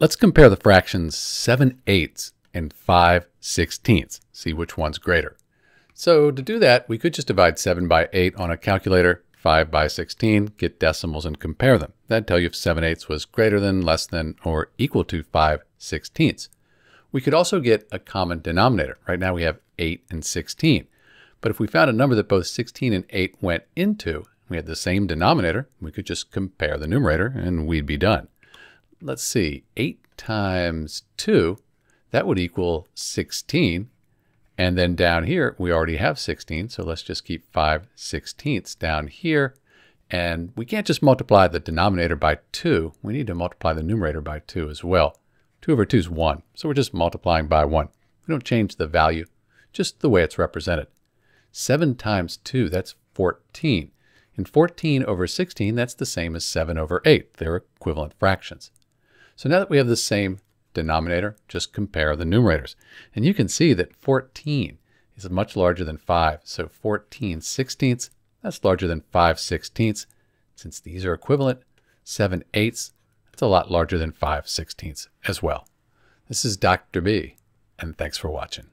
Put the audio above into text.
Let's compare the fractions 7 eighths and 5 sixteenths, see which one's greater. So to do that, we could just divide 7 by 8 on a calculator, 5 by 16, get decimals and compare them. That'd tell you if 7 eighths was greater than, less than, or equal to 5 sixteenths. We could also get a common denominator. Right now we have 8 and 16. But if we found a number that both 16 and 8 went into, we had the same denominator, we could just compare the numerator and we'd be done. Let's see, 8 times 2, that would equal 16. And then down here, we already have 16, so let's just keep 5 sixteenths down here. And we can't just multiply the denominator by 2. We need to multiply the numerator by 2 as well. 2 over 2 is 1, so we're just multiplying by 1. We don't change the value, just the way it's represented. 7 times 2, that's 14. And 14 over 16, that's the same as 7 over 8. They're equivalent fractions. So now that we have the same denominator, just compare the numerators. And you can see that 14 is much larger than 5. So 14 sixteenths, that's larger than 5 sixteenths. Since these are equivalent, 7 eighths, that's a lot larger than 5 sixteenths as well. This is Dr. B, and thanks for watching.